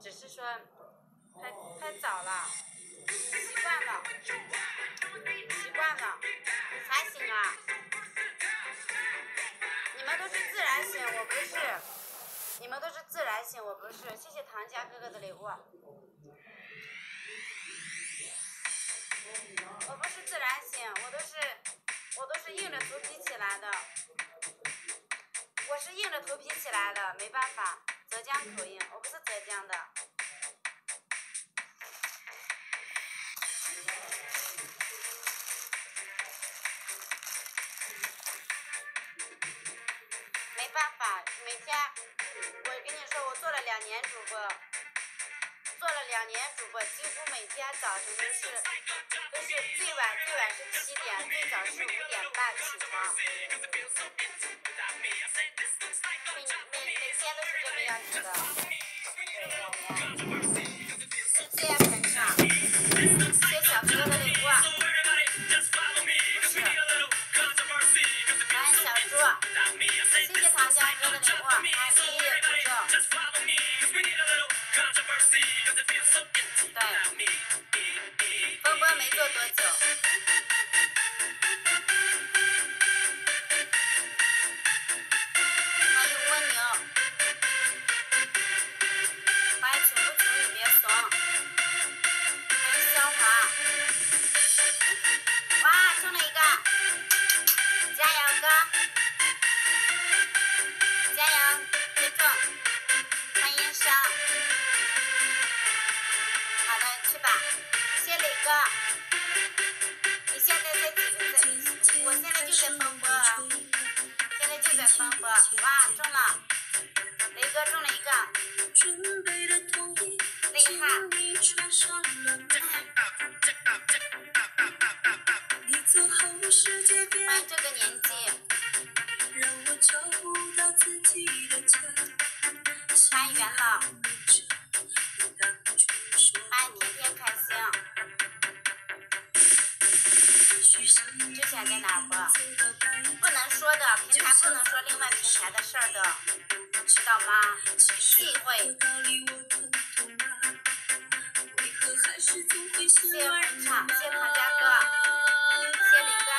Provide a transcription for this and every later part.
只是说太太早了，习惯了，习惯了，才醒啊！你们都是自然醒，我不是。你们都是自然醒，我不是。谢谢唐家哥哥的礼物。我不是自然醒，我都是我都是硬着头皮起来的。我是硬着头皮起来的，没办法，浙江口音，我不是浙江的。两年主播，做了两年主播，几乎每天早晨都是都是最晚最晚是七点，最早是五点半起床，每每每天都是这个样子的。中了，雷哥中了一个，厉害，欢迎这个年纪，欢迎元之前在哪播？不能说的，平台不能说另外平台的事儿的，知道吗？忌讳。谢谢捧场，谢谢唐家哥，谢谢李哥。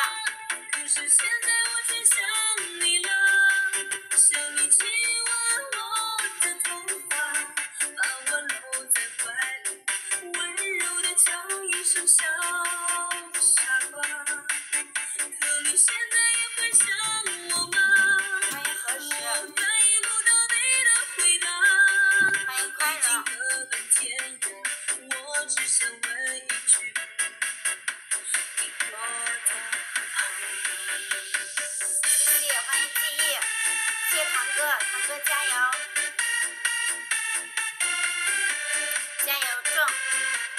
谢谢，欢迎记忆，谢谢堂哥，堂哥加油，加油中！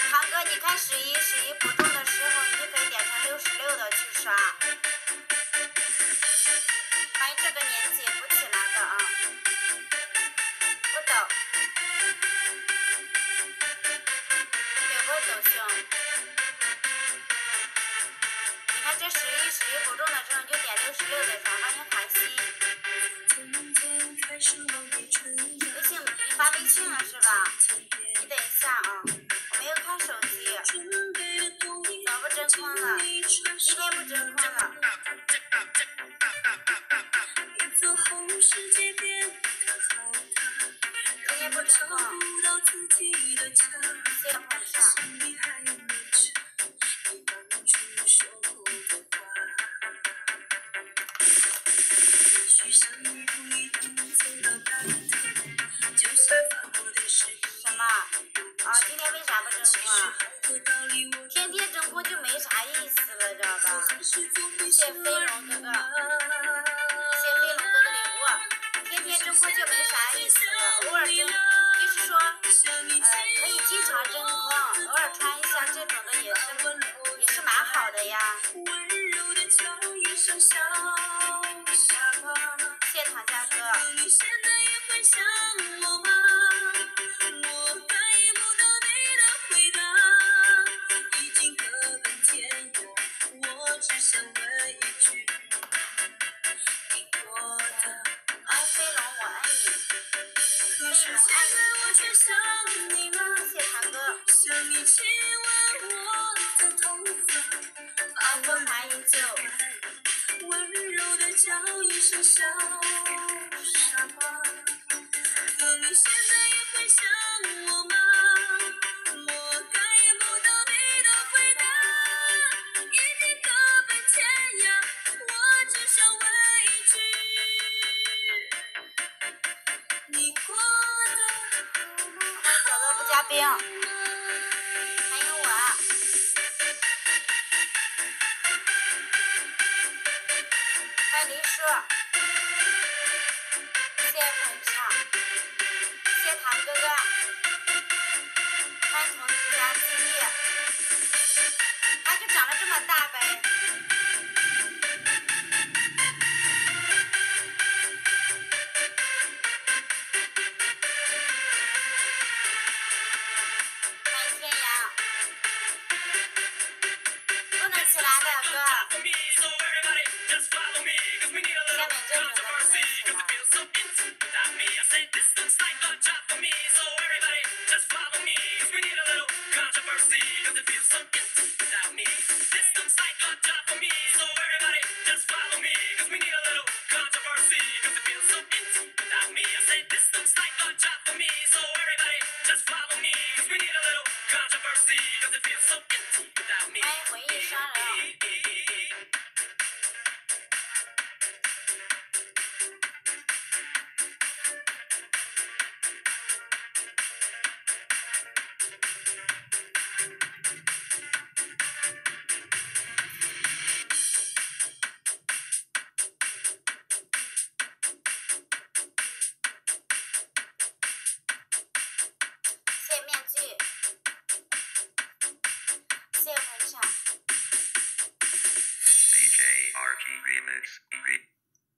堂哥，你看十一十一不中的时候，你就可以点成六十六的去刷。你看这十一十一不中的时候，就点六十六的刷。欢迎韩熙，微信你发微信了是吧？你等一下啊，我没有看手机，怎么不真空了？今天不真空了。今天不真空，知道吧？谢谢飞龙哥哥，谢谢飞龙哥的礼物。天天真空就没啥意思了，偶尔就是说，呃，可以经常真空，偶尔穿一下这种的也是也是蛮好的呀。谢谢唐家哥。只想问一句，你过得好不好？我爱你。可是现在我却想你了。谢谢哥。想你亲吻我的头发，把我马英。温柔的叫一声小傻瓜，可你现在也会想我吗？欢迎林叔，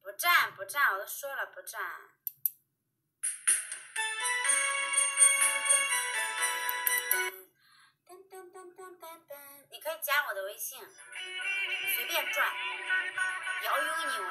不站不站，我都说了不站。噔噔噔噔噔噔，你可以加我的微信，随便转，摇晕你。